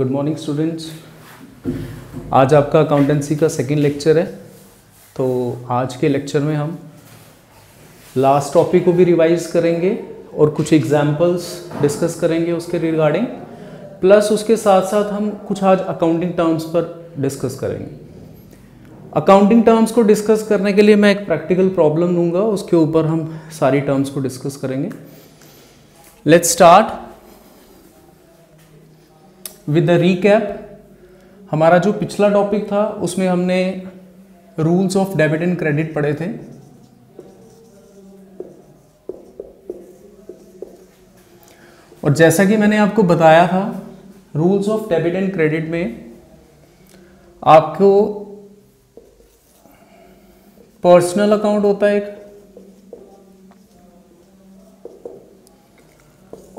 Good morning students आज आपका accountancy का सेकेंड लेक्चर है। तो आज के लेक्चर में हम लास्ट टॉपिक को भी रिवाइज करेंगे और कुछ एग्जाम्पल्स डिस्कस करेंगे उसके रिगार्डिंग प्लस उसके साथ साथ हम कुछ आज अकाउंटिंग टर्म्स पर डिस्कस करेंगे। अकाउंटिंग टर्म्स को डिस्कस करने के लिए मैं एक प्रैक्टिकल प्रॉब्लम दूँगा उसके ऊपर हम सारी टर्म्स को डिस्कस करेंगे। Let's start with the recap हमारा जो पिछला टॉपिक था, उसमें हमने rules of debit and credit पढ़े थे। और जैसा कि मैंने आपको बताया था rules of debit and credit में आपको पर्सनल अकाउंट होता है एक,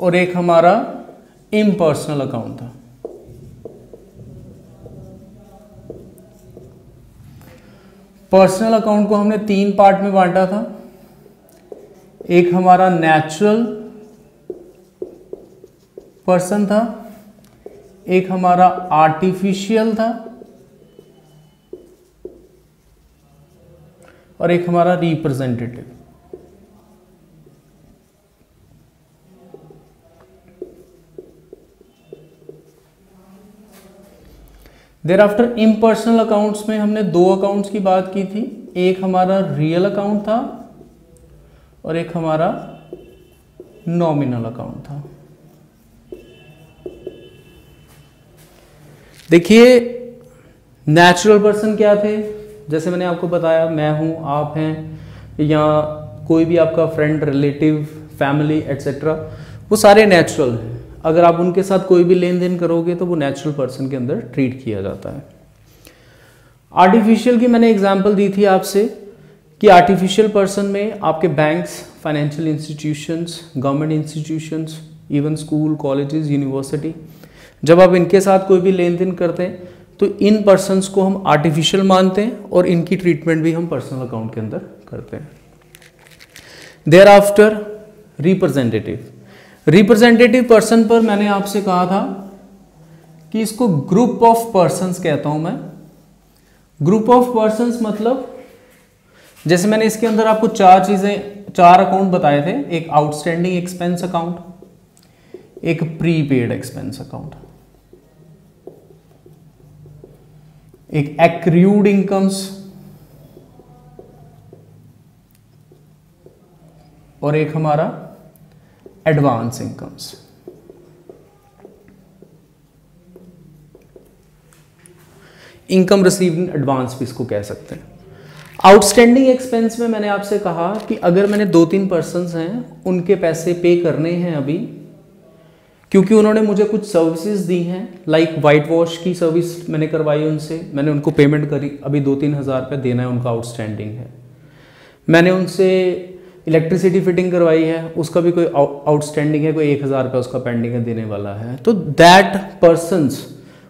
और एक हमारा इम्पर्सनल अकाउंट था। पर्सनल अकाउंट को हमने तीन पार्ट में बांटा था। एक हमारा नेचुरल पर्सन था, एक हमारा आर्टिफिशियल था, और एक हमारा representative thereafter impersonal accounts में हमने दो अकाउंट्स की बात की थी। एक हमारा रियल अकाउंट था और एक हमारा नॉमिनल अकाउंट था। देखिए नेचुरल पर्सन क्या थे? जैसे मैंने आपको बताया, मैं हूँ, आप हैं, या कोई भी आपका फ्रेंड रिलेटिव फैमिली एट्सेट्रा वो सारे नेचुरल हैं। अगर आप उनके साथ कोई भी लेन देन करोगे तो वो नेचुरल पर्सन के अंदर ट्रीट किया जाता है। आर्टिफिशियल की मैंने एग्ज़ाम्पल दी थी आपसे कि आर्टिफिशियल पर्सन में आपके banks financial institutions government institutions even school colleges university जब आप इनके साथ कोई भी लेन देन करते हैं तो इन पर्सनस को हम आर्टिफिशियल मानते हैं और इनकी ट्रीटमेंट भी हम पर्सनल अकाउंट के अंदर करते हैं। Thereafter representative representative person पर मैंने आपसे कहा था कि इसको ग्रुप ऑफ़ पर्सनस कहता हूँ मैं। ग्रुप ऑफ़ पर्सनस मतलब जैसे मैंने इसके अंदर आपको चार चीज़ें, चार अकाउंट बताए थे, एक आउटस्टैंडिंग एक्सपेंस अकाउंट एक प्रीपेड एक्सपेंस अकाउंट एक एक्रूड इनकम्स और एक हमारा advance incomes income receive in advance भी इसको कह सकते हैं। आउटस्टैंडिंग एक्सपेंस में मैंने आपसे कहा कि अगर मैंने दो तीन पर्सन हैं, उनके पैसे पे करने हैं अभी, क्योंकि उन्होंने मुझे कुछ सर्विसेज़ दी हैं लाइक वाइट वॉश की सर्विस मैंने करवाई उनसे, मैंने उनको पेमेंट करी, अभी दो तीन हज़ार रुपये देना है, उनका आउटस्टैंडिंग है। मैंने उनसे इलेक्ट्रिसिटी फिटिंग करवाई है, उसका भी कोई आउटस्टैंडिंग है, कोई एक हज़ार रुपये उसका पेंडिंग है, देने वाला है। तो दैट पर्सनस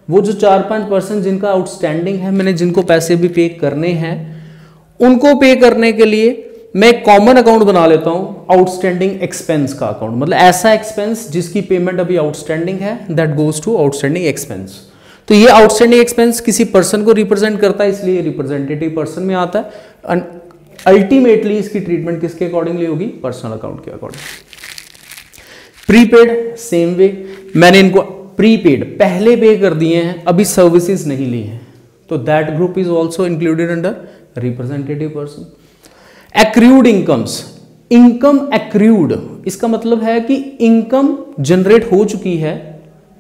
वो जो चार पाँच पर्सन जिनका आउटस्टैंडिंग है, मैंने जिनको पैसे भी पे करने हैं, उनको पे करने के लिए मैं कॉमन अकाउंट बना लेता हूँ, आउटस्टैंडिंग एक्सपेंस का अकाउंट मतलब ऐसा एक्सपेंस जिसकी पेमेंट अभी आउटस्टैंडिंग है that goes to outstanding expense तो ये आउटस्टैंडिंग एक्सपेंस किसी पर्सन को रिप्रेजेंट करता है, इसलिए रिप्रेजेंटेटिव पर्सन में आता है। अल्टीमेटली इसकी ट्रीटमेंट किसके अकॉर्डिंगली होगी? पर्सनल अकाउंट के अकॉर्डिंग प्रीपेड सेम वे मैंने इनको प्रीपेड पहले पे कर दिए हैं, अभी सर्विसेज़ नहीं ली हैं. तो that group is also included under representative person accrued incomes income accrued इसका मतलब है कि इनकम जनरेट हो चुकी है.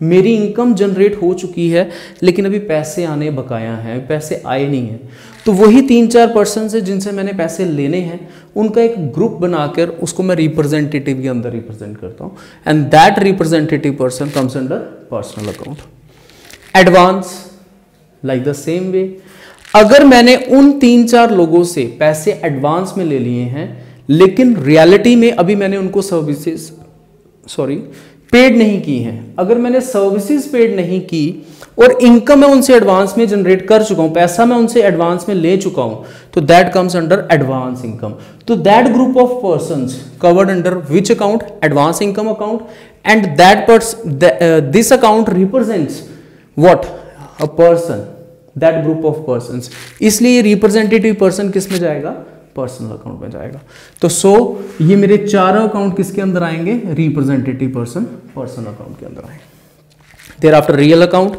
मेरी इनकम जनरेट हो चुकी है, लेकिन अभी पैसे आने बकाया हैं, पैसे आए नहीं हैं. तो वही तीन चार पर्सन से जिनसे मैंने पैसे लेने हैं, उनका एक ग्रुप बनाकर उसको मैं रिप्रेजेंटेटिव के अंदर रिप्रेजेंट करता हूँ। And that representative person comes under personal account advance like the same way अगर मैंने उन तीन चार लोगों से पैसे एडवांस में ले लिए हैं, लेकिन रियलिटी में अभी मैंने उनको सर्विसेज़ सॉरी पेड नहीं की हैं। अगर मैंने सर्विसेज़ पेड नहीं की और इनकम मैं उनसे एडवांस में जनरेट कर चुका हूँ, पैसा मैं उनसे एडवांस में ले चुका हूँ तो that comes under advance income तो that group of person covered under which account advance income account and that purse this account represents what a person that group of person इसलिए रिप्रेजेंटेटिव पर्सन किसमें जाएगा? Personal account में जाएगा। तो सो so, ये मेरे चारों अकाउंट किसके अंदर आएँगे? रिप्रेजेंटेटिव पर्सन पर्सनल अकाउंट के अंदर आएँगे। Thereafter real account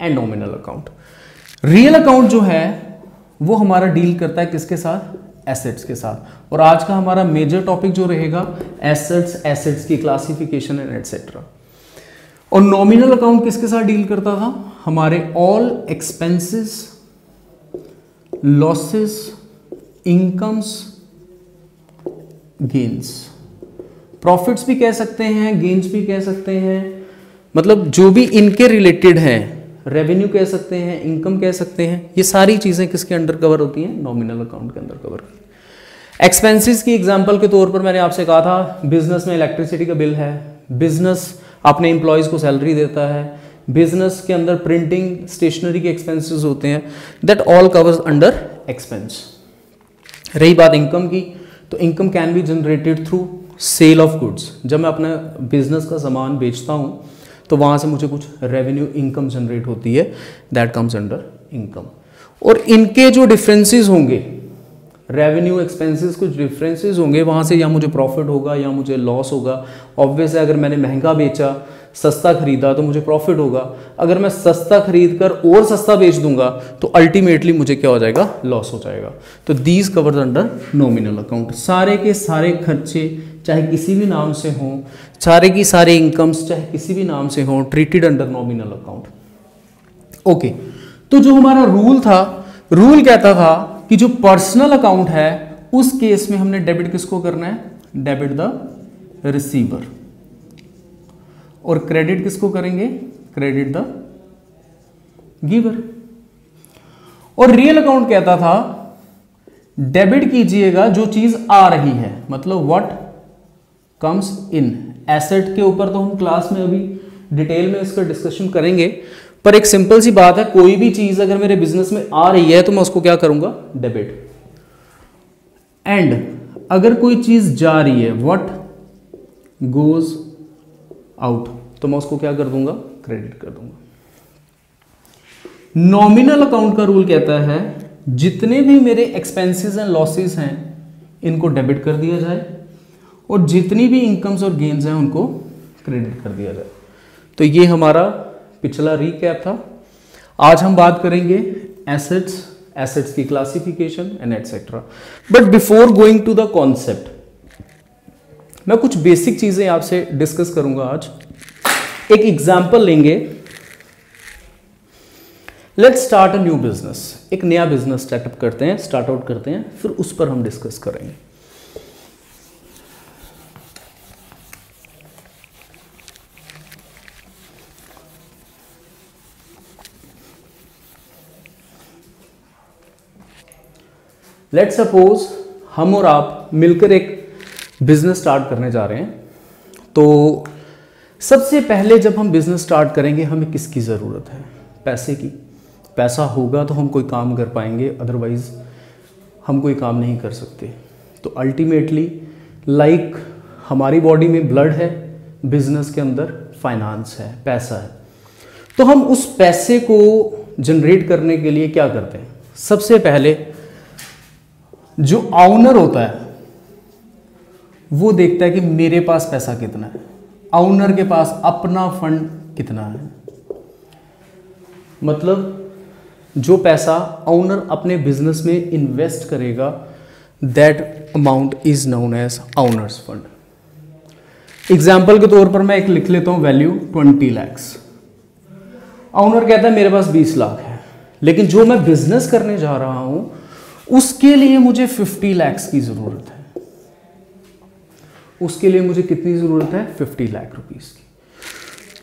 and nominal account real account जो है वो हमारा डील करता है किसके साथ? एसेट्स के साथ। और आज का हमारा मेजर टॉपिक जो रहेगा एसेट्स एसेट्स की क्लासिफिकेशन एंड एटसेट्रा और नॉमिनल अकाउंट किसके साथ डील करता था? हमारे all expenses losses incomes gains profits भी कह सकते हैं गेन्स भी कह सकते हैं। मतलब जो भी इनके रिलेटेड हैं रेवेन्यू कह सकते हैं इनकम कह सकते हैं, ये सारी चीज़ें किसके अंडर कवर होती हैं? नॉमिनल अकाउंट के अंदर कवर एक्सपेंसेस की एग्जांपल के तौर पर मैंने आपसे कहा था बिज़नेस में इलेक्ट्रिसिटी का बिल है। बिज़नेस अपने एम्प्लॉयज़ को सैलरी देता है। बिज़नेस के अंदर प्रिंटिंग स्टेशनरी के एक्सपेंसेस होते हैं। That all covers under expense रही बात इनकम की तो income can be generated through sale of goods जब मैं अपना बिज़नेस का सामान बेचता हूँ तो वहाँ से मुझे कुछ रेवेन्यू इनकम जनरेट होती है दैट कम्स अंडर इनकम और इनके जो डिफरेंसेस होंगे रेवेन्यू एक्सपेंसेस कुछ डिफरेंसेस होंगे, वहाँ से या मुझे प्रॉफिट होगा या मुझे लॉस होगा। ऑब्वियस है अगर मैंने महँगा बेचा सस्ता खरीदा तो मुझे प्रॉफिट होगा। अगर मैं सस्ता खरीद कर और सस्ता बेच दूँगा तो अल्टीमेटली मुझे क्या हो जाएगा? लॉस हो जाएगा। तो these covers under nominal account सारे के सारे खर्चे, चाहे किसी भी नाम से हों, सारे की सारे इनकम्स चाहे किसी भी नाम से हों treated under nominal account okay तो जो हमारा रूल था रूल कहता था कि जो पर्सनल अकाउंट है, उस केस में हमने डेबिट किसको करना है? डेबिट द रिसीवर और क्रेडिट किसको करेंगे? क्रेडिट द गिवर और रियल अकाउंट कहता था डेबिट कीजिएगा जो चीज़ आ रही है। मतलब व्हाट कम्स इन एसेट के ऊपर तो हम क्लास में अभी डिटेल में इसका डिस्कशन करेंगे, पर एक सिंपल सी बात है, कोई भी चीज़ अगर मेरे बिज़नेस में आ रही है तो मैं उसको क्या करूँगा? डेबिट एंड अगर कोई चीज़ जा रही है व्हाट गोज आउट। तो मैं उसको क्या कर दूँगा? क्रेडिट कर दूँगा। नॉमिनल अकाउंट का रूल कहता है, जितने भी मेरे एक्सपेंसेस एंड लॉसेस हैं, इनको डेबिट कर दिया जाए और जितनी भी इनकम्स और गेन्स हैं, उनको क्रेडिट कर दिया जाए। तो ये हमारा पिछला रीकैप था। आज हम बात करेंगे एसेट्स एसेट्स की classification and etcetera but before going to the concept मैं कुछ बेसिक चीज़ें आपसे डिस्कस करूँगा आज। एक एग्ज़ाम्पल लेंगे। Let start a new business एक नया बिज़नेस स्टार्टअप करते हैं स्टार्ट आउट करते हैं, फिर उस पर हम डिस्कस करेंगे। लेट सपोज़ हम और आप मिलकर एक बिज़नेस स्टार्ट करने जा रहे हैं। तो सबसे पहले जब हम बिज़नेस स्टार्ट करेंगे हमें किसकी ज़रूरत है? पैसे की। पैसा होगा तो हम कोई काम कर पाएँगे अदरवाइज़ हम कोई काम नहीं कर सकते। तो अल्टीमेटली लाइक like, हमारी बॉडी में ब्लड है बिज़नेस के अंदर फाइनेंस है पैसा है। तो हम उस पैसे को जनरेट करने के लिए क्या करते हैं? सबसे पहले जो ऑनर होता है वो देखता है कि मेरे पास पैसा कितना है। ऑनर के पास अपना फंड कितना है। मतलब जो पैसा ऑनर अपने बिज़नेस में इन्वेस्ट करेगा that amount is known as owners fund example के तौर पर मैं एक लिख लेता हूँ वैल्यू ट्वेंटी लैक्स ऑनर कहता है, मेरे पास बीस लाख है। लेकिन जो मैं बिज़नेस करने जा रहा हूँ, उसके लिए मुझे 50 लैक्स की ज़रूरत है। उसके लिए मुझे कितनी ज़रूरत है? 50 लाख रुपीज़ की।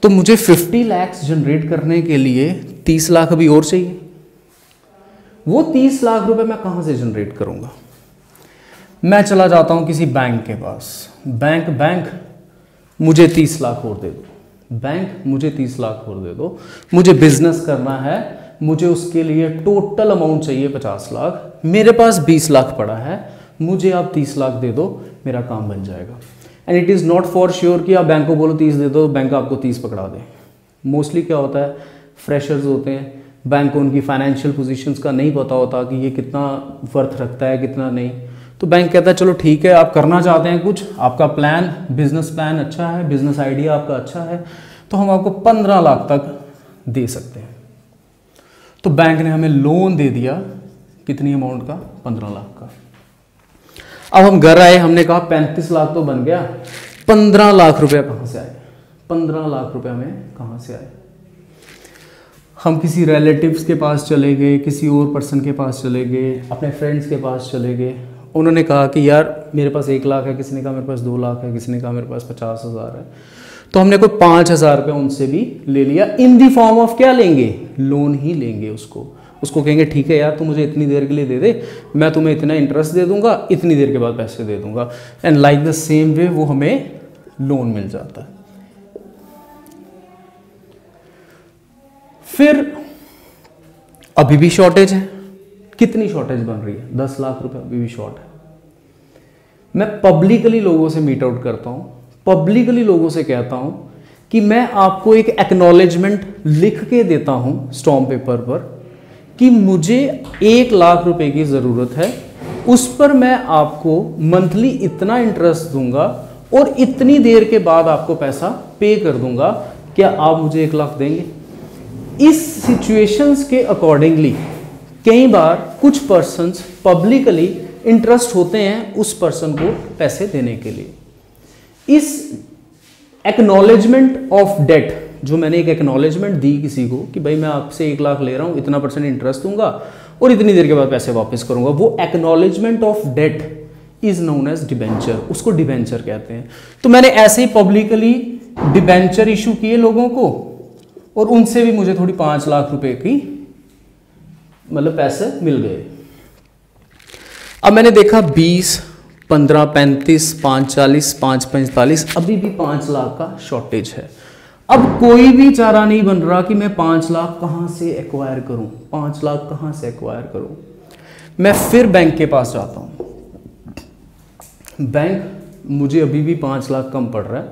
तो मुझे 50 लैक्स जनरेट करने के लिए 30 लाख अभी और चाहिए। वो 30 लाख रुपए मैं कहाँ से जनरेट करूँगा? मैं चला जाता हूँ किसी बैंक के पास। बैंक बैंक मुझे 30 लाख और दे दो। बैंक मुझे 30 लाख और दे दो। मुझे बिज़नेस करना है। मुझे उसके लिए टोटल अमाउंट चाहिए पचास लाख। मेरे पास बीस लाख पड़ा है। मुझे आप तीस लाख दे दो। मेरा काम बन जाएगा। And it is not for sure कि आप बैंक को बोलो तीस दे दो बैंक आपको तीस पकड़ा दें। मोस्टली क्या होता है फ्रेशर्स होते हैं बैंक को उनकी फाइनेंशियल पोजीशंस का नहीं पता होता कि ये कितना वर्थ रखता है, कितना नहीं। तो बैंक कहता है, चलो ठीक है, आप करना चाहते हैं कुछ, आपका प्लान बिज़नेस प्लान अच्छा है बिज़नेस आइडिया आपका अच्छा है तो हम आपको पंद्रह लाख तक दे सकते हैं। तो बैंक ने हमें लोन दे दिया, कितनी अमाउंट का? पंद्रह लाख का। अब हम घर आए, हमने कहा पैंतीस लाख तो बन गया। पंद्रह लाख रुपया कहाँ से आए? पंद्रह लाख रुपया में कहाँ से आए? हम किसी रिलेटिव्स के पास चले गए, किसी और पर्सन के पास चले गए, अपने फ्रेंड्स के पास चले गए। उन्होंने कहा कि यार, मेरे पास एक लाख है, किसी ने कहा मेरे पास दो लाख है, किसी ने कहा मेरे पास पचास हज़ार है। तो हमने कोई पाँच हज़ार रुपये उनसे भी ले लिया। इन दी फॉर्म ऑफ़ क्या लेंगे? लोन ही लेंगे उसको। उसको कहेंगे, ठीक है यार, तू मुझे इतनी देर के लिए दे दे, मैं तुम्हें इतना इंटरेस्ट दे दूँगा, इतनी देर के बाद पैसे दे दूँगा. And like the same way वो हमें लोन मिल जाता है। फिर, अभी भी शॉर्टेज है। कितनी शॉर्टेज बन रही है? दस लाख रुपए अभी भी शॉर्ट है। मैं पब्लिकली लोगों से मीट आउट करता हूँ। पब्लिकली लोगों से कहता हूँ कि मैं आपको एक एक्नॉलेजमेंट लिख के देता हूँ स्टॉम पेपर पर कि मुझे एक लाख रुपए की ज़रूरत है, उस पर मैं आपको मंथली इतना इंटरेस्ट दूँगा और इतनी देर के बाद आपको पैसा पे कर दूँगा। क्या आप मुझे एक लाख देंगे? इस सिचुएशंस के अकॉर्डिंगली कई बार कुछ पर्सन पब्लिकली इंटरेस्ट होते हैं उस पर्सन को पैसे देने के लिए। इस एक्नॉलेजमेंट ऑफ़ डेट जो मैंने एक एक्नॉलेजमेंट दी किसी को कि भाई मैं आपसे एक लाख ले रहा हूँ, इतना परसेंट इंटरेस्ट दूँगा और इतनी देर के बाद पैसे वापस करूँगा। वो acknowledgement of debt is known as debenture उसको डिबेंचर कहते हैं। तो मैंने ऐसे ही पब्लिकली डिबेंचर इशू किए लोगों को और उनसे भी मुझे थोड़ी पाँच लाख रुपए की मतलब पैसे मिल गए। अब मैंने देखा बीस, पंद्रह, पैंतीस, पाँच चालीस, पाँच पैंतालीस, अभी भी पाँच लाख का शॉर्टेज है। अब कोई भी चारा नहीं बन रहा कि मैं पाँच लाख कहाँ से एक्वायर करूँ? पाँच लाख कहाँ से एक्वायर करूँ? मैं फिर बैंक के पास जाता हूँ। बैंक मुझे अभी भी पाँच लाख कम पड़ रहा है।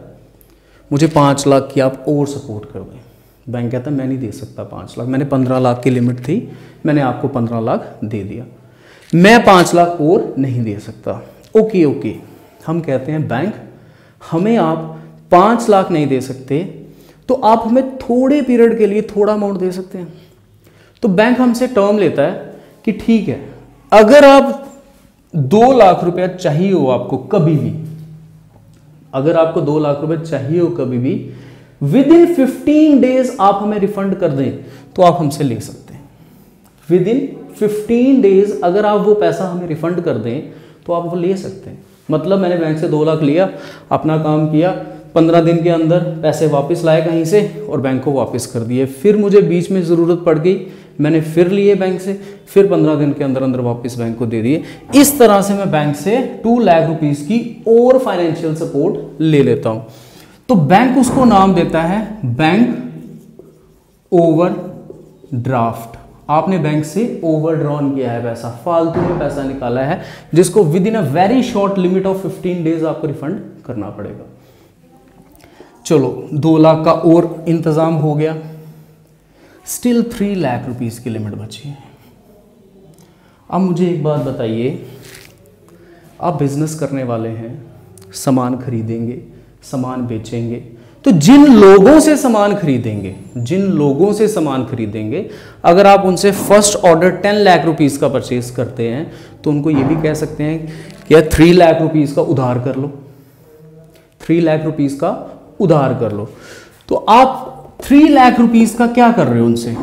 मुझे पाँच लाख की आप और सपोर्ट कर दें बैंक कहता मैं नहीं दे सकता पाँच लाख। मैंने पंद्रह लाख की लिमिट थी। मैंने आपको पंद्रह लाख दे दिया। मैं पाँच लाख और नहीं दे सकता। ओके ओके हम कहते हैं बैंक हमें आप पाँच लाख नहीं दे सकते। तो आप हमें थोड़े पीरियड के लिए थोड़ा अमाउंट दे सकते हैं। तो बैंक हमसे टर्म लेता है कि ठीक है, अगर आप दो लाख रुपया चाहिए हो आपको कभी भी, अगर आपको दो लाख रुपए चाहिए हो कभी भी विद इन फिफ्टीन डेज़ आप हमें रिफंड कर दें तो आप हमसे ले सकते हैं। विद इन फिफ्टीन डेज़ अगर आप वो पैसा हमें रिफंड कर दें तो आप वो ले सकते हैं। मतलब मैंने बैंक से दो लाख लिया, अपना काम किया पंद्रह दिन के अंदर पैसे वापस लाए कहीं से और बैंक को वापस कर दिए। फिर मुझे बीच में ज़रूरत पड़ गई, मैंने फिर लिए बैंक से, फिर पंद्रह दिन के अंदर अंदर वापस बैंक को दे दिए। इस तरह से मैं बैंक से टू लाख रुपीज़ की और फाइनेंशियल सपोर्ट ले लेता हूँ। तो बैंक उसको नाम देता है बैंक ओवर ड्राफ्ट आपने बैंक से ओवर ड्रॉन किया है पैसा, फालतू में पैसा निकाला है, जिसको within a very short limit of 15 days आपको रिफंड करना पड़ेगा। चलो, दो लाख का और इंतज़ाम हो गया। स्टिल थ्री लाख रुपीस की लिमिट बची है। अब मुझे एक बात बताइए, आप बिज़नेस करने वाले हैं, सामान खरीदेंगे, सामान बेचेंगे तो जिन लोगों से सामान खरीदेंगे, जिन लोगों से सामान खरीदेंगे, अगर आप उनसे first order ten lakh rupees का परचेज करते हैं तो उनको ये भी कह सकते हैं कि यार थ्री लाख रुपीस का उधार कर लो। थ्री लाख रुपीस का उधार कर लो। तो आप थ्री लाख रुपीस का क्या कर रहे हो उनसे?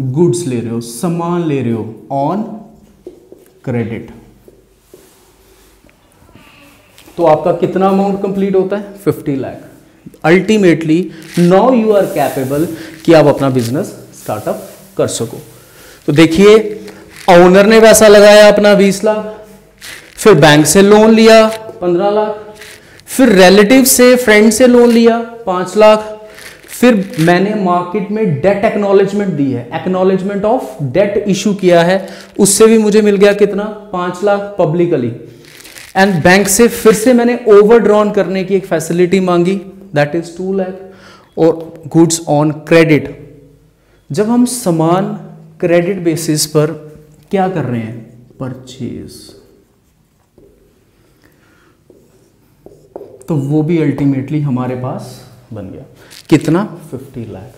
गुड्स ले रहे हो, सामान ले रहे हो ऑन क्रेडिट तो आपका कितना अमाउंट कंप्लीट होता है? Fifty lakh ultimately now you are capable कि आप अपना बिज़नेस स्टार्टअप कर सको। तो देखिए ओनर ने पैसा लगाया अपना बीस लाख, फिर बैंक से लोन लिया, पंद्रह लाख फिर रिलेटिव से फ्रेंड से लोन लिया, पाँच लाख। फिर मैंने मार्केट में डेट एक्नॉलेजमेंट दी है। एक्नॉलेजमेंट ऑफ़ डेट इशू किया है। उससे भी मुझे मिल गया कितना? पाँच लाख पब्लिकली एंड बैंक से फिर से मैंने ओवरड्रॉन करने की एक फैसिलिटी मांगी दैट इज़ टू लैख और गुड्स ऑन क्रेडिट जब हम समान क्रेडिट बेसिस पर क्या कर रहे हैं? परचेज तो वो भी अल्टीमेटली हमारे पास बन गया। कितना? 50 लाख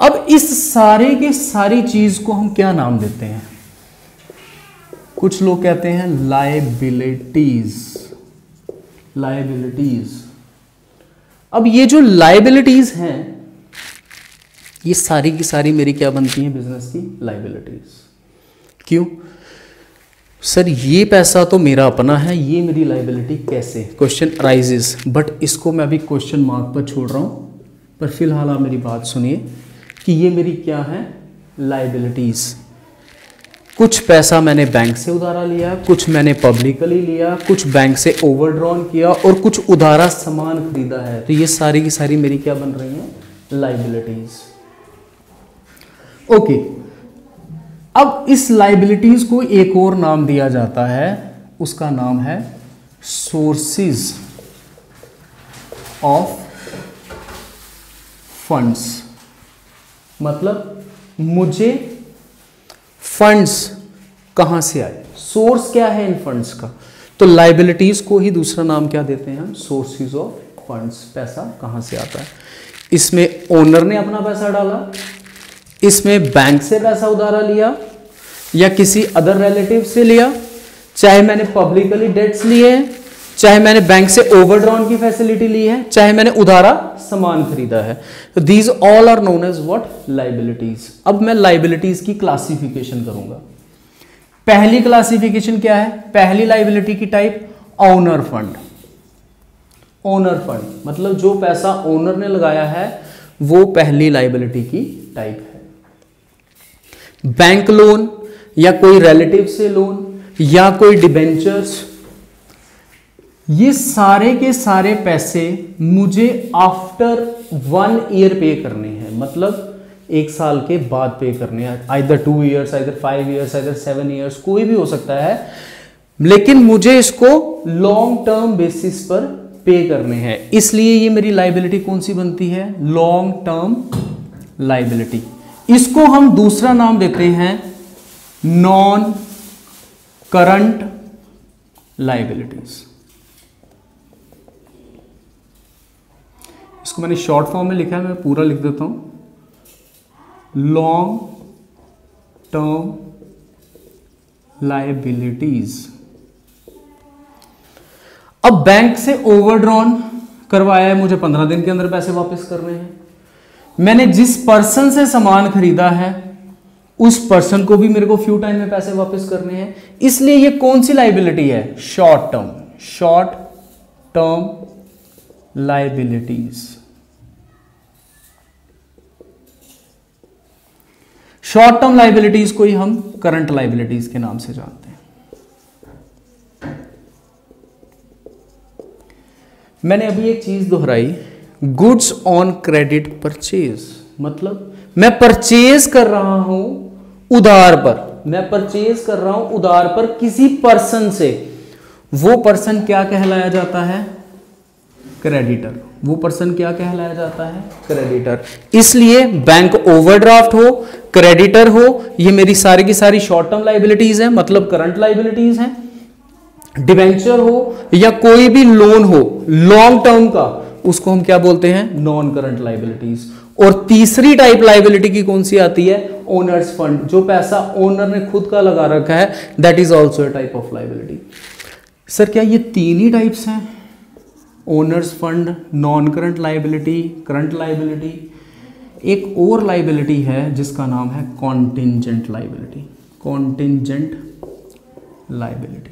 अब इस सारे के सारी चीज़ को हम क्या नाम देते हैं? कुछ लोग कहते हैं लाइबिलिटीज लाइबिलिटीज अब ये जो लाइबिलिटीज हैं, ये सारी की सारी मेरी क्या बनती हैं? बिज़नेस की लाइबिलिटीज क्यों? सर, ये पैसा तो मेरा अपना है, ये मेरी लाइबिलिटी कैसे? क्वेश्चन अराइजेस बट इसको मैं अभी क्वेश्चन मार्क पर छोड़ रहा हूँ। पर फ़िलहाल आप मेरी बात सुनिए कि ये मेरी क्या है? लाइबिलिटीज़ कुछ पैसा मैंने बैंक से उधारा लिया, कुछ मैंने पब्लिकली लिया, कुछ बैंक से ओवरड्रॉन किया और कुछ उधारा सामान खरीदा है। तो ये सारी की सारी मेरी क्या बन रही हैं? लाइबिलिटीज़ ओके अब इस लाइबिलिटीज को एक और नाम दिया जाता है, उसका नाम है सोर्सेज ऑफ़ फंड्स मतलब मुझे फंड्स कहाँ से आए? सोर्स क्या है इन फंड्स का? तो लाइबिलिटीज को ही दूसरा नाम क्या देते हैं हम? सोर्सेज ऑफ़ फंड्स पैसा कहाँ से आता है? इसमें ओनर ने अपना पैसा डाला। इसमें बैंक से पैसा उधारा लिया या किसी अदर रिलेटिव से लिया, चाहे मैंने पब्लिकली डेट्स लिए हैं, चाहे मैंने बैंक से ओवरड्रॉन की फैसिलिटी ली है, चाहे मैंने उधारा सामान खरीदा है। तो these all are known as what liabilities अब मैं लाइबिलिटीज की क्लासिफिकेशन करूँगा। पहली क्लासिफिकेशन क्या है? पहली लाइबिलिटी की type owner fund owner fund मतलब जो पैसा ओनर ने लगाया है, वो पहली लाइबिलिटी की टाइप है। बैंक लोन या कोई रिलेटिव से लोन या कोई डिबेंचर्स ये सारे के सारे पैसे मुझे आफ्टर वन ईयर पे करने हैं। मतलब एक साल के बाद पे करने हैं। Either two years either five years either seven years कोई भी हो सकता है। लेकिन मुझे इसको लॉन्ग टर्म बेसिस पर पे करने हैं। इसलिए ये मेरी लाइबिलिटी कौन सी बनती है? लॉन्ग टर्म लाइबिलिटी इसको हम दूसरा नाम देते हैं नॉन करंट लाइबिलिटीज इसको मैंने शॉर्ट फॉर्म में लिखा है, मैं पूरा लिख देता हूँ। लॉन्ग टर्म लाइबिलिटीज अब बैंक से ओवरड्रॉन करवाया है, मुझे पंद्रह दिन के अंदर पैसे वापस करने हैं। मैंने जिस पर्सन से सामान खरीदा है, उस पर्सन को भी मेरे को फ्यू टाइम में पैसे वापस करने हैं। इसलिए ये कौन सी लाइबिलिटी है? Short term short term liabilities short term liabilities को ही हम करंट लाइबिलिटीज के नाम से जानते हैं। मैंने अभी एक चीज़ दोहराई। गुड्स ऑन क्रेडिट परचेज मतलब मैं परचेज कर रहा हूँ उधार पर। मैं परचेज कर रहा हूँ उधार पर किसी पर्सन से। वो पर्सन क्या कहलाया जाता है? क्रेडिटर वो पर्सन क्या कहलाया जाता है? क्रेडिटर इसलिए बैंक ओवरड्राफ्ट हो क्रेडिटर हो, ये मेरी सारी की सारी शॉर्ट टर्म लाइबिलिटीज है मतलब करंट लाइबिलिटीज हैं। डिवेंचर हो या कोई भी लोन हो लॉन्ग टर्म का उसको हम क्या बोलते हैं? नॉन करंट लाइबिलिटीज और तीसरी टाइप लाइबिलिटी की कौन सी आती है? ओनर्स फंड जो पैसा ओनर ने खुद का लगा रखा है that is also a type of liability sir क्या ये तीन ही टाइप्स हैं? Owners fund non current liability current liability एक और लाइबिलिटी है, जिसका नाम है contingent liability contingent liability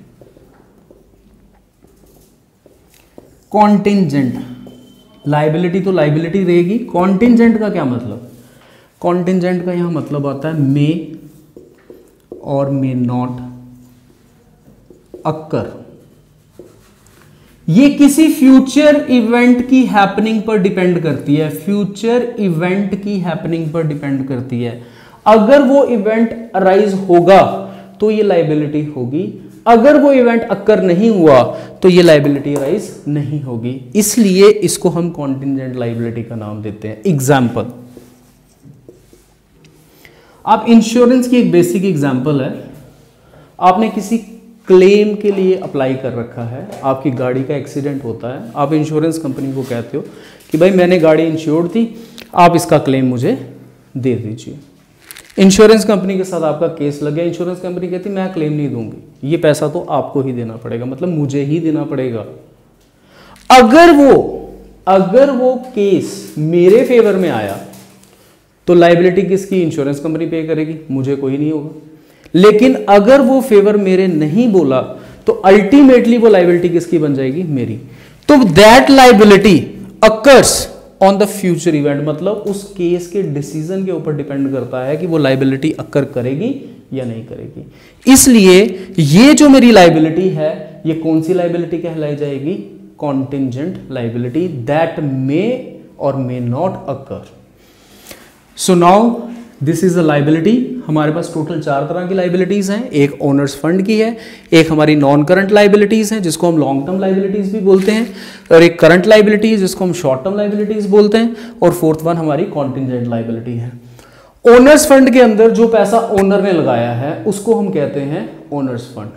contingent liability तो लाइबिलिटी रहेगी। कॉन्टिजेंट का क्या मतलब? कॉन्टिजेंट का यहाँ मतलब आता है मे और मे नॉट अक्कर ये किसी फ्यूचर इवेंट की हैपनिंग पर डिपेंड करती है। फ्यूचर इवेंट की हैपनिंग पर डिपेंड करती है। अगर वो इवेंट अराइज होगा तो ये लाइबिलिटी होगी। अगर वो इवेंट अक्कर नहीं हुआ तो ये लाइबिलिटी राइज नहीं होगी। इसलिए इसको हम कॉन्टिजेंट लाइबिलिटी का नाम देते हैं। एग्ज़ाम्पल आप इंश्योरेंस की एक बेसिक एग्ज़ाम्पल है। आपने किसी क्लेम के लिए अप्लाई कर रखा है। आपकी गाड़ी का एक्सीडेंट होता है। आप इंश्योरेंस कंपनी को कहते हो कि भाई मैंने गाड़ी इंश्योर्ड थी, आप इसका क्लेम मुझे दे दीजिए। इंश्योरेंस कंपनी के साथ आपका केस लग गया। इंश्योरेंस कंपनी कहती, मैं क्लेम नहीं दूँगी। ये पैसा तो आपको ही देना पड़ेगा। मतलब मुझे ही देना पड़ेगा। अगर वो अगर वो केस मेरे फेवर में आया तो लाइबिलिटी किसकी इंश्योरेंस कंपनी पे करेगी? मुझे कोई नहीं होगा। लेकिन अगर वो फेवर मेरे नहीं बोला तो अल्टीमेटली वो लाइबिलिटी किसकी बन जाएगी? मेरी। तो that liability occurs on the future event मतलब उस केस के डिसीज़न के ऊपर डिपेंड करता है कि वो लाइबिलिटी अक्कर करेगी या नहीं करेगी। इसलिए ये जो मेरी लाइबिलिटी है, ये कौन सी लाइबिलिटी कहलाई जाएगी? Contingent liability that may or may not occur so now this is a liability हमारे पास टोटल चार तरह की लाइबिलिटीज हैं। एक ओनर्स फंड की है, एक हमारी नॉन करंट लाइबिलिटीज हैं, जिसको हम लॉन्ग टर्म लाइबिलिटीज भी बोलते हैं, और एक करंट लाइबिलिटीज जिसको हम शॉर्ट टर्म लाइबिलिटीज बोलते हैं, और फोर्थ वन हमारी कॉन्टिजेंट लाइबिलिटी है। ओनर्स फंड के अंदर जो पैसा ओनर ने लगाया है, उसको हम कहते हैं ओनर्स फंड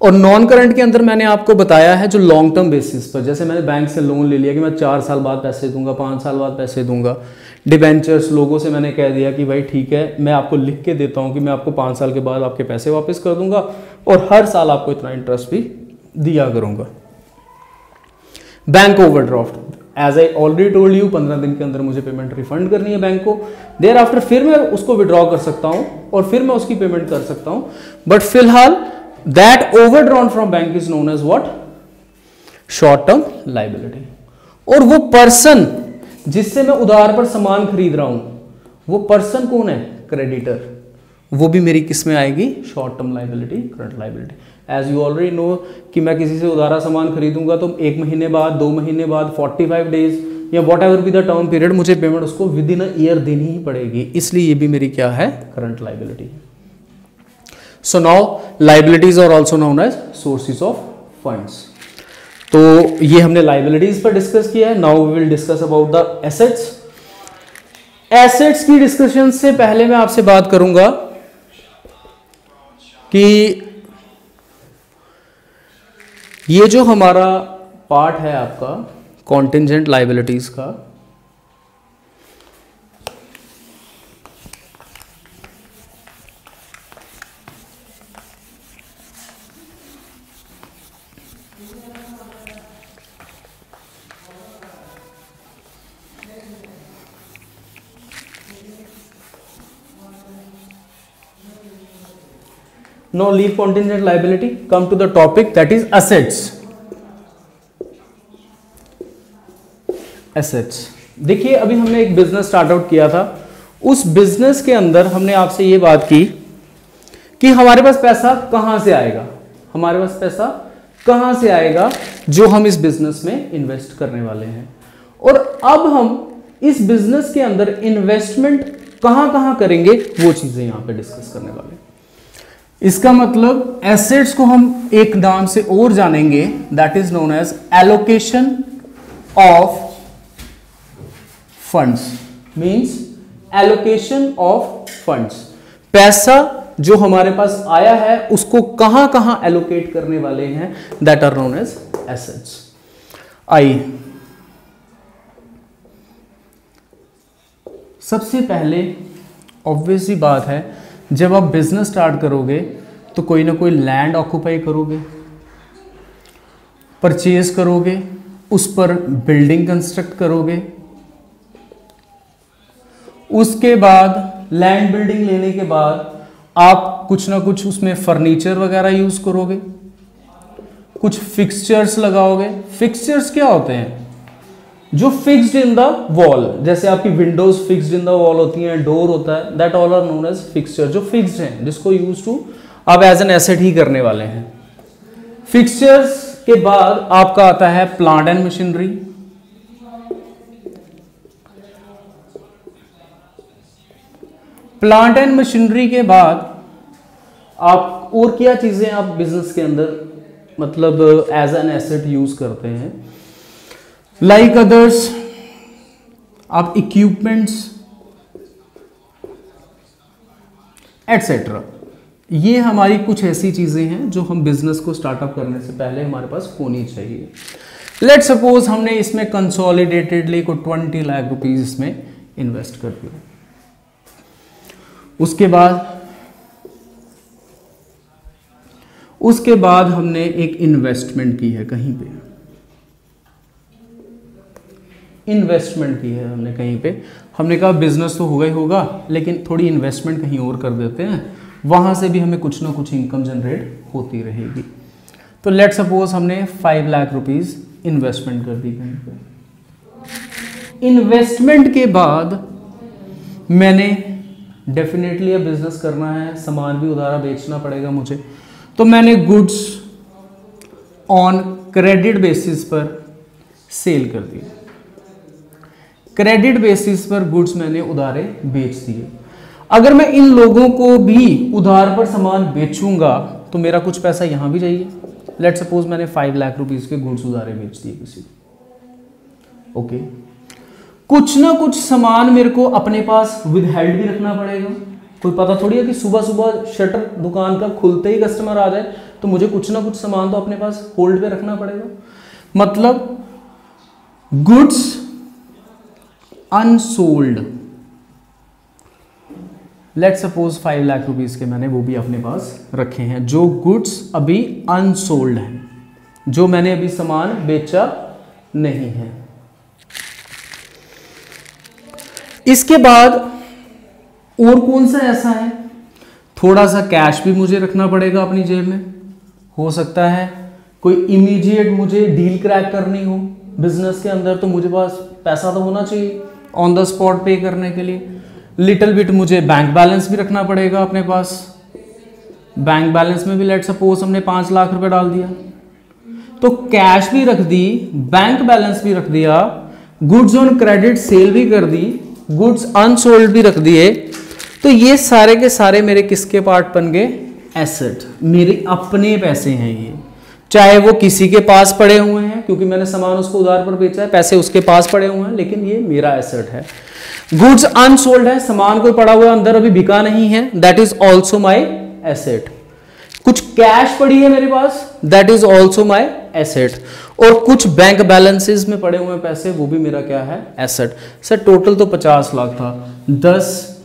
और नॉन करंट के अंदर मैंने आपको बताया है जो लॉन्ग टर्म बेसिस पर। जैसे मैंने बैंक से लोन ले लिया कि मैं चार साल बाद पैसे दूँगा, पाँच साल बाद पैसे दूँगा। डिबेंचर्स, लोगों से मैंने कह दिया कि भाई ठीक है, मैं आपको लिख के देता हूँ कि मैं आपको पाँच साल के बाद आपके पैसे वापस कर दूँगा और हर साल आपको इतना इंटरेस्ट भी दिया करूँगा। Bank overdraft as I already told you पंद्रह दिन के अंदर मुझे पेमेंट रिफंड करनी है बैंक को। देर आफ्टर फिर मैं उसको विड्रॉ कर सकता हूँ और फिर मैं उसकी पेमेंट कर सकता हूँ। बट फ़िलहाल that over drawn from bank is known as what short term liability और वो पर्सन जिससे मैं उधार पर सामान खरीद रहा हूँ। वो पर्सन कौन है? क्रेडिटर वो भी मेरी किसमें आएगी? Short term liability current liability as you already know कि मैं किसी से उधारा सामान खरीदूँगा तो एक महीने बाद, दो महीने बाद 45 डेज़ या whatever be the term period मुझे पेमेंट उसको विद इन ईयर देनी ही पड़ेगी। इसलिए ये भी मेरी क्या है? Current liability so now liabilities are also known as sources of funds तो ये हमने लाइबिलिटीज पर डिस्कस किया है। Now we will discuss about the assets assets की डिस्कशन से पहले मैं आपसे बात करूँगा कि ये जो हमारा पार्ट है आपका कॉन्टिजेंट लाइबिलिटीज का now leave contingent liability. Come to the topic that is assets. Assets. देखिए, अभी हमने एक बिज़नेस स्टार्ट आउट किया था। उस बिज़नेस के अंदर हमने आपसे ये बात की कि हमारे पास पैसा कहाँ से आएगा? हमारे पास पैसा कहाँ से आएगा जो हम इस बिज़नेस में इन्वेस्ट करने वाले हैं? और अब हम इस बिज़नेस के अंदर इन्वेस्टमेंट कहाँ कहाँ करेंगे, वो चीज़ें यहाँ पे डिस्कस करने वाले हैं। इसका मतलब एसेट्स को हम एक नाम से और जानेंगे that is known as allocation of funds means allocation of funds पैसा जो हमारे पास आया है, उसको कहाँ कहाँ एलोकेट करने वाले हैं that are known as assets I सबसे पहले ऑब्वियसली बात है जब आप बिज़नेस स्टार्ट करोगे तो कोई ना कोई लैंड ऑक्यूपाई करोगे परचेज करोगे, उस पर बिल्डिंग कंस्ट्रक्ट करोगे। उसके बाद लैंड बिल्डिंग लेने के बाद, आप कुछ ना कुछ उसमें फर्नीचर वगैरह यूज़ करोगे। कुछ फिक्सचर्स लगाओगे। फिक्सचर्स क्या होते हैं? जो फिक्स्ड इन द वॉल जैसे आपकी windows fixed in the wall होती हैं डोर होता है that all are known as fixture जो फिक्स्ड हैं, जिसको यूज़ टू आप एज एन एसेट ही करने वाले हैं। फिक्सचर्स के बाद आपका आता है plant and machinery plant and machinery के बाद आप और क्या चीज़ें आप बिज़नेस के अंदर मतलब एज एन एसेट यूज़ करते हैं? लाइक अदर्स आप इक्विपमेंट्स एटसेट्रा ये हमारी कुछ ऐसी चीज़ें हैं जो हम बिज़नेस को स्टार्टअप करने से पहले हमारे पास होनी चाहिए। लेट सपोज़ हमने इसमें कंसोलिडेटेडली को ट्वेंटी लाख रुपीज़ इसमें इन्वेस्ट कर दिया। उसके बाद उसके बाद हमने एक इन्वेस्टमेंट की है कहीं पे। इन्वेस्टमेंट की है हमने कहीं पे। हमने कहा बिज़नेस तो होगा ही होगा, लेकिन थोड़ी इन्वेस्टमेंट कहीं और कर देते हैं। वहाँ से भी हमें कुछ ना कुछ इनकम जनरेट होती रहेगी। तो लेट सपोज़ हमने फाइव लाख रुपीज़ इन्वेस्टमेंट कर दी कहीं पे। इन्वेस्टमेंट के बाद मैंने डेफिनेटली अब बिज़नेस करना है, सामान भी उधारा बेचना पड़ेगा मुझे। तो मैंने गुड्स ऑन क्रेडिट बेसिस पर सेल कर दिए क्रेडिट बेसिस पर गुड्स मैंने उधारे बेच दिए। अगर मैं इन लोगों को भी उधार पर सामान बेचूँगा तो मेरा कुछ पैसा यहाँ भी जाइए। लेट सपोज़ मैंने फाइव लाख रुपीज़ के गुड्स उधारे बेच दिए किसी को। ओके कुछ ना कुछ सामान मेरे को अपने पास विद हेल्ड भी रखना पड़ेगा। कोई पता थोड़ी है कि सुबह सुबह शटर दुकान का खुलते ही कस्टमर आ जाए तो मुझे कुछ ना कुछ सामान तो अपने पास होल्ड पे रखना पड़ेगा। मतलब goods unsold let suppose five lakh rupees के मैंने वो भी अपने पास रखे हैं, जो गुड्स अभी अनसोल्ड हैं, जो मैंने अभी सामान बेचा नहीं है। इसके बाद और कौन सा ऐसा है? थोड़ा सा कैश भी मुझे रखना पड़ेगा अपनी जेब में। हो सकता है कोई इमीडिएट मुझे डील क्रैक करनी हो। बिज़नेस के अंदर तो मुझे पास पैसा तो होना चाहिए। ऑन द स्पॉट पे करने के लिए। लिटिल बिट मुझे बैंक बैलेंस भी रखना पड़ेगा अपने पास। बैंक बैलेंस में भी लेट सपोज़ हमने पाँच लाख रुपए डाल दिया। तो कैश भी रख दी बैंक बैलेंस भी रख दिया गुड्स ऑन क्रेडिट सेल भी कर दी गुड्स अनसोल्ड भी रख दिए। तो ये सारे के सारे मेरे किसके पार्ट बन गए? एसेट मेरे अपने पैसे हैं ये। चाहे वो किसी के पास पड़े हुए हैं, क्योंकि मैंने सामान उसको उधार पर बेचा है, पैसे उसके पास पड़े हुए हैं, लेकिन ये मेरा एसेट है। गुड्स अनसोल्ड है, सामान कोई पड़ा हुआ अंदर अभी बिका नहीं है that is also my asset कुछ कैश पड़ी है मेरे पास that is also my asset और कुछ बैंक बैलेंसेस में पड़े हुए पैसे, वो भी मेरा क्या है? एसेट सर टोटल तो पचास लाख था। दस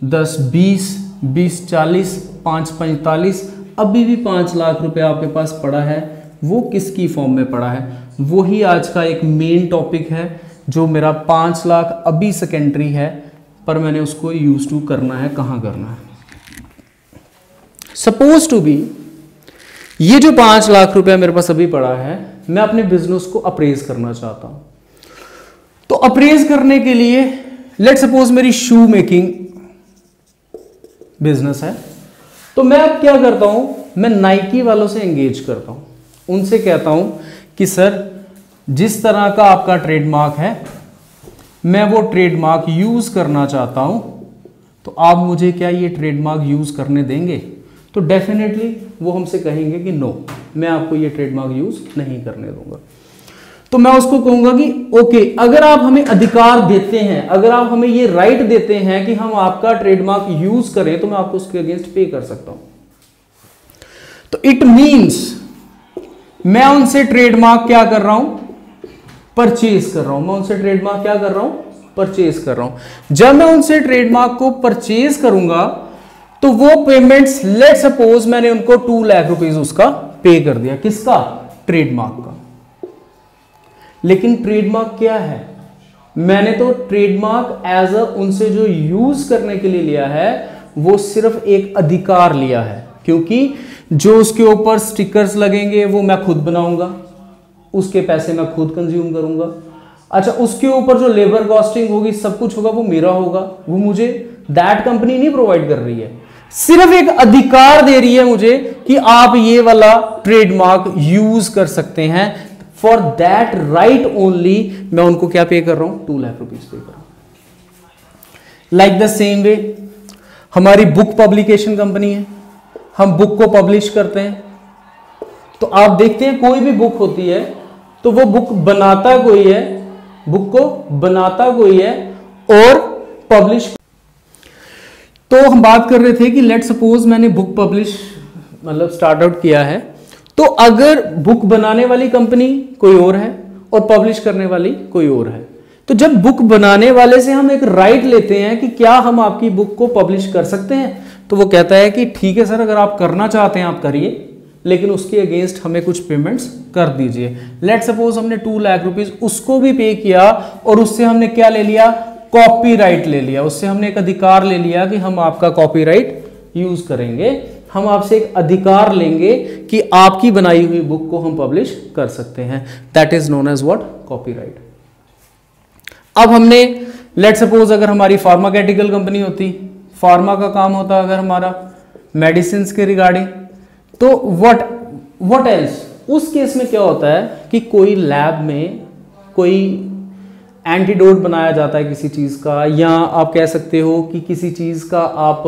दस, बीस बीस, चालीस, पाँच, पैंतालीस अभी भी पाँच लाख रुपए आपके पास पड़ा है। वो किसकी फॉर्म में पड़ा है? वही आज का एक मेन टॉपिक है, जो मेरा पाँच लाख अभी सेकेंडरी है, पर मैंने उसको यूज़ टू करना है, कहाँ करना है? सपोज़ टू बी ये जो पाँच लाख रुपया मेरे पास अभी पड़ा है, मैं अपने बिज़नेस को अप्रेज करना चाहता हूँ। तो अप्रेज करने के लिए लेट सपोज़ मेरी शू मेकिंग बिज़नेस है। तो मैं अब क्या करता हूँ? मैं नाइकी वालों से एंगेज करता हूँ। उनसे कहता हूँ कि, सर, जिस तरह का आपका ट्रेडमार्क है, मैं वो ट्रेडमार्क यूज़ करना चाहता हूँ। तो आप मुझे क्या ये ट्रेडमार्क यूज़ करने देंगे? तो डेफिनेटली वो हमसे कहेंगे कि नो मैं आपको ये ट्रेडमार्क यूज़ नहीं करने दूँगा। तो मैं उसको कहूँगा कि, ओके, अगर आप हमें अधिकार देते हैं, अगर आप हमें ये राइट देते हैं कि हम आपका ट्रेडमार्क यूज़ करें तो मैं आपको उसके अगेंस्ट पे कर सकता हूँ. तो इट मींस मैं उनसे ट्रेडमार्क क्या कर रहा हूँ? परचेज कर रहा हूँ। मैं उनसे ट्रेडमार्क क्या कर रहा हूँ? परचेज कर रहा हूँ। जब मैं उनसे ट्रेडमार्क को परचेज करूँगा तो वो पेमेंट्स लेट सपोज़ मैंने उनको टू लाख रुपीज़ उसका पे कर दिया। किसका? ट्रेडमार्क का। लेकिन ट्रेडमार्क क्या है? मैंने तो ट्रेडमार्क एज अ उनसे जो यूज़ करने के लिए लिया है, वो सिर्फ़ एक अधिकार लिया है। क्योंकि जो उसके ऊपर स्टिकर्स लगेंगे, वो मैं खुद बनाऊँगा। उसके पैसे मैं खुद कंज्यूम करूँगा। अच्छा उसके ऊपर जो लेबर कॉस्टिंग होगी, सब कुछ होगा, वो मेरा होगा। वो मुझे दैट कंपनी नहीं प्रोवाइड कर रही है। सिर्फ़ एक अधिकार दे रही है मुझे कि आप ये वाला ट्रेडमार्क यूज़ कर सकते हैं। फॉर दैट राइट ओनली मैं उनको क्या पे कर रहा हूँ? टू लाख रुपीज़ पे कर रहा हूँ। लाइक द सेम वे हमारी बुक पब्लिकेशन कंपनी है। हम बुक को पब्लिश करते हैं। तो आप देखते हैं, कोई भी बुक होती है तो वो बुक बनाता कोई है बुक को बनाता कोई है, और पब्लिश तो हम बात कर रहे थे कि लेट सपोज़ मैंने बुक पब्लिश मतलब स्टार्ट आउट किया है। तो अगर बुक बनाने वाली कंपनी कोई और है और पब्लिश करने वाली कोई और है तो जब बुक बनाने वाले से हम एक राइट लेते हैं कि क्या हम आपकी बुक को पब्लिश कर सकते हैं तो वो कहता है कि ठीक है सर, अगर आप करना चाहते हैं आप करिए, लेकिन उसके अगेंस्ट हमें कुछ पेमेंट्स कर दीजिए। लेट सपोज़ हमने टू लाख रुपीज़ उसको भी पे किया और उससे हमने क्या ले लिया? कॉपीराइट ले लिया। उससे हमने एक अधिकार ले लिया कि हम आपका कॉपीराइट यूज़ करेंगे। हम आपसे एक अधिकार लेंगे कि आपकी बनाई हुई बुक को हम पब्लिश कर सकते हैं। That is known as what copyright अब हमने लेट सपोज़ अगर हमारी फार्माकेटिकल कंपनी होती फार्मा का काम होता अगर हमारा मेडिसिन के रिगार्डिंग तो वट वट एल्स उस केस में क्या होता है कि कोई लैब में कोई एंटीडोट बनाया जाता है किसी चीज़ का, या आप कह सकते हो कि किसी चीज़ का आप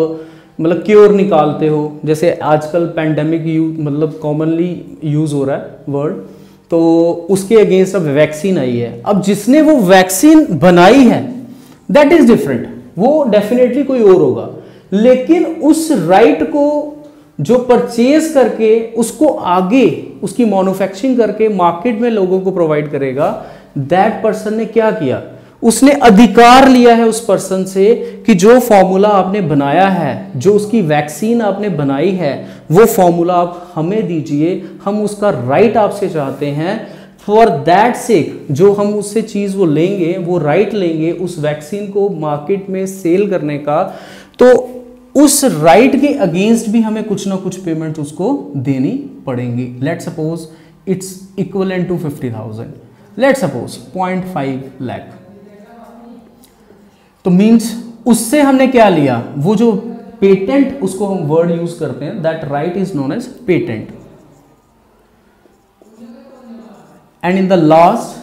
मतलब क्योर निकालते हो। जैसे आजकल पैंडमिक यूज़ मतलब कॉमनली यूज़ हो रहा है वर्ड तो उसके अगेंस्ट अब वैक्सीन आई है। अब जिसने वो वैक्सीन बनाई है दैट इज़ डिफरेंट वो डेफिनेटली कोई और होगा। लेकिन उस राइट को जो परचेज करके, उसको आगे, उसकी मैन्युफैक्चरिंग करके मार्केट में लोगों को प्रोवाइड करेगा दैट पर्सन ने क्या किया? उसने अधिकार लिया है उस पर्सन से कि जो फॉर्मूला आपने बनाया है, जो उसकी वैक्सीन आपने बनाई है, वो फॉर्मूला आप हमें दीजिए, हम उसका राइट आपसे चाहते हैं। फॉर दैट सेक जो हम उससे चीज़ वो लेंगे, वो राइट लेंगे उस वैक्सीन को मार्केट में सेल करने का तो उस राइट के अगेंस्ट भी हमें कुछ ना कुछ पेमेंट उसको देनी पड़ेंगी। Let suppose it's equal to fifty thousand let suppose point five lakh तो मींस उससे हमने क्या लिया? वो जो पेटेंट उसको हम वर्ड यूज़ करते हैं that right is known as patent and in the last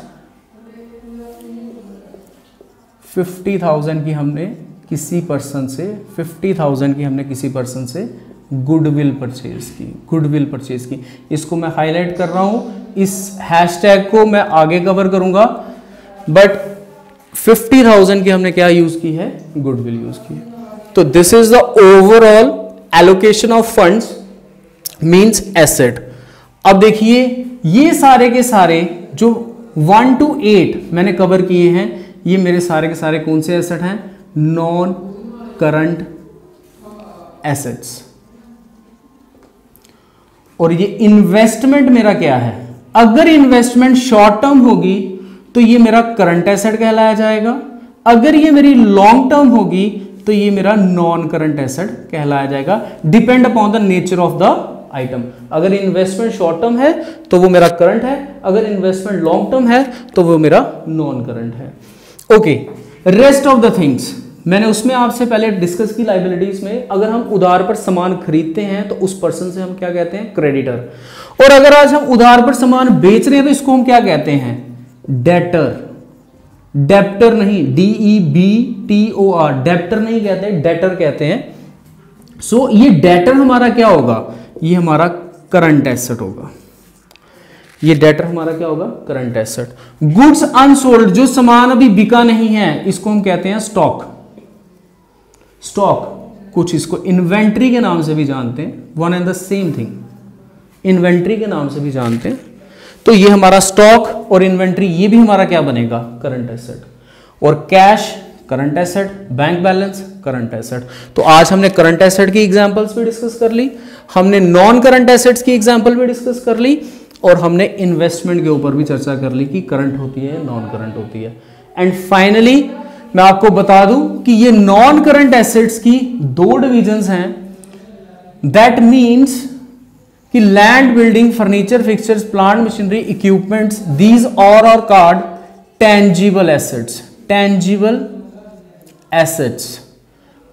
fifty thousand की हमने किसी पर्सन से फिफ्टी थाउज़ेंड की हमने किसी पर्सन से गुडविल परचेज की गुडविल परचेज की. इसको मैं हाईलाइट कर रहा हूँ. इस हैशटैग को मैं आगे कवर करूँगा. बट फिफ्टी थाउज़ेंड की हमने क्या यूज़ की है? गुडविल यूज़ की है। तो this is the overall allocation of funds means asset अब देखिए, ये सारे के सारे जो वन टू एट मैंने कवर किए हैं, ये मेरे सारे के सारे कौन से एसेट हैं? नॉन करंट एसेट्स और ये इन्वेस्टमेंट मेरा क्या है? अगर इन्वेस्टमेंट शॉर्ट टर्म होगी तो ये मेरा करंट एसेट कहलाया जाएगा। अगर ये मेरी लॉन्ग टर्म होगी तो ये मेरा नॉन करंट एसेट कहलाया जाएगा। Depend upon the nature of the item अगर इन्वेस्टमेंट शॉर्ट टर्म है तो वो मेरा करंट है। अगर इन्वेस्टमेंट लॉन्ग टर्म है तो वो मेरा नॉन करंट है। Okay rest of the things मैंने उसमें आपसे पहले डिस्कस की लाइबिलिटीज में, अगर हम उधार पर सामान खरीदते हैं तो उस पर्सन से हम क्या कहते हैं? क्रेडिटर और अगर आज हम उधार पर सामान बेच रहे हैं तो इसको हम क्या कहते हैं? डेटर डेप्टर नहीं D E B T O R debtor नहीं कहते डेटर कहते हैं। सो so, ये डेटर हमारा क्या होगा? ये हमारा करंट एसेट होगा। ये डेटर हमारा क्या होगा? करंट एसेट गुड्स अनसोल्ड जो सामान अभी बिका नहीं है इसको हम कहते हैं स्टॉक स्टॉक कुछ इसको इन्वेंट्री के नाम से भी जानते हैं। One and the same thing inventory के नाम से भी जानते हैं। तो ये हमारा स्टॉक और इन्वेंट्री ये भी हमारा क्या बनेगा? करंट एसेट और cash current asset bank balance current asset तो आज हमने करंट एसेट की एग्जांपल्स भी डिस्कस कर ली, हमने नॉन करंट एसेट्स की एग्जांपल भी डिस्कस कर ली, और हमने इन्वेस्टमेंट के ऊपर भी चर्चा कर ली कि करंट होती है नॉन करंट होती है. एंड फाइनली मैं आपको बता दूँ कि ये नॉन करंट एसेट्स की दो डिविजन्स हैं. दैट मीन्स कि land building furniture fixtures plant machinery equipments these और are called tangible assets tangible assets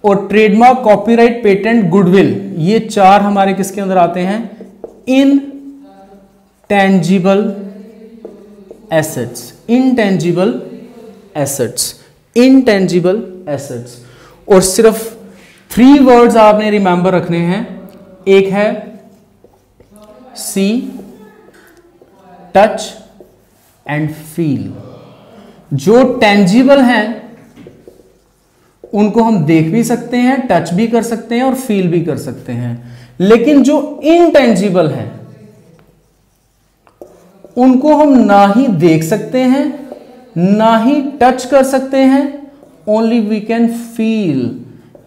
और ट्रेडमार्क कॉपीराइट पेटेंट गुडविल ये चार हमारे किसके अंदर आते हैं? Intangible assets intangible assets intangible assets और सिर्फ़ थ्री वर्ड्स आपने रिमेंबर रखने हैं. एक है सी, टच एंड फील। जो टेंजिबल हैं, उनको हम देख भी सकते हैं टच भी कर सकते हैं और फील भी कर सकते हैं। लेकिन जो इनटेंजिबल है, उनको हम ना ही देख सकते हैं, ना ही टच कर सकते हैं ओनली वी कैन फील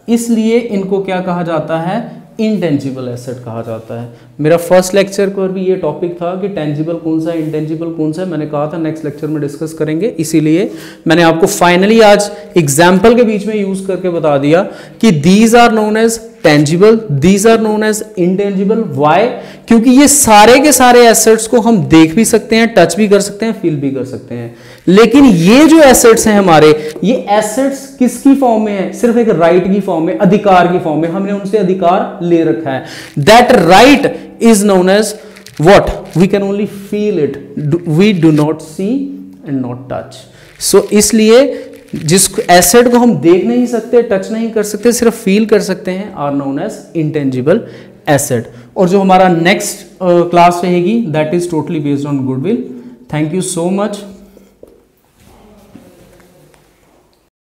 इसलिए इनको क्या कहा जाता है? इंटेंजिबल एसेट कहा जाता है। मेरा फ़र्स्ट लेक्चर पर भी ये टॉपिक था कि टेंजिबल कौन सा है इनटेंजिबल कौन सा है। मैंने कहा था नेक्स्ट लेक्चर में डिस्कस करेंगे, इसीलिए मैंने आपको फाइनली आज एग्ज़ाम्पल के बीच में यूज़ करके बता दिया कि these are known as tangible these are known as intangible why क्योंकि ये सारे के सारे एसेट्स को हम देख भी सकते हैं टच भी कर सकते हैं फील भी कर सकते हैं। लेकिन ये जो एसेट्स हैं हमारे, ये एसेट्स किसकी फॉर्म में है? सिर्फ़ एक राइट right की फॉर्म में, अधिकार की फॉर्म में। हमने उनसे अधिकार ले रखा है। That right is known as what we can only feel it we do not see and not touch so इसलिए जिस एसेट को हम देख नहीं सकते टच नहीं कर सकते, सिर्फ़ फील कर सकते हैं are known as intangible asset और जो हमारा नेक्स्ट क्लास रहेगी that is totally based on goodwill thank you so much